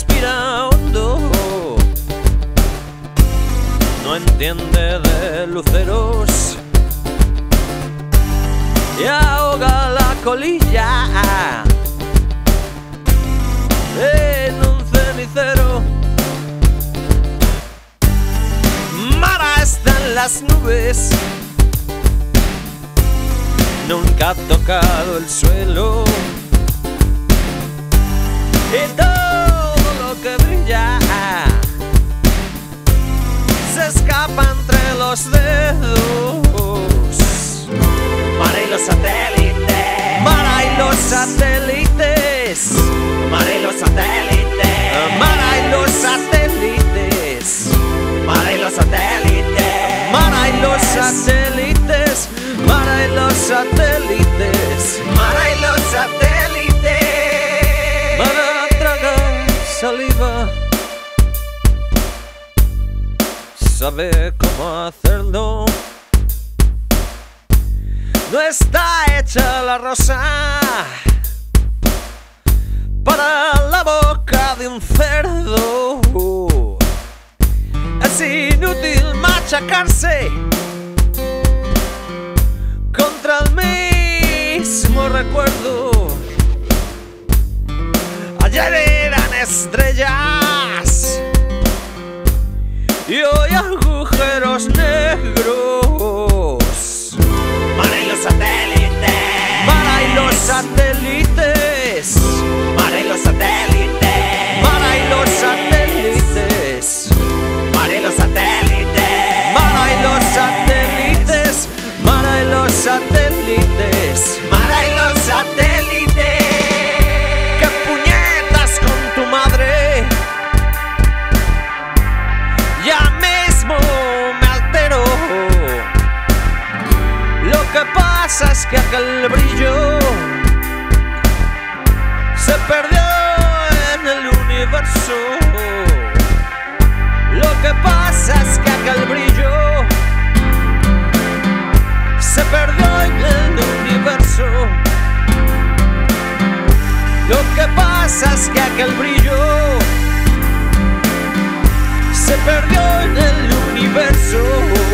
Respirando. No entiende de luceros y ahoga la colilla en un cenicero. Mara está en las nubes. Nunca ha tocado el suelo. Los dedos. Los satélites. Sabe cómo hacerlo. No está hecha la rosa para la boca de un cerdo. Es inútil machacarse contra el mismo recuerdo. Ayer eran estrellas satélites. Mara y los satélites. ¡Qué puñetas con tu madre! Ya mismo me altero. Lo que pasa es que aquel brillo se perdió en el universo. Lo que pasa es que aquel brillo casas que aquel brillo se perdió en el universo.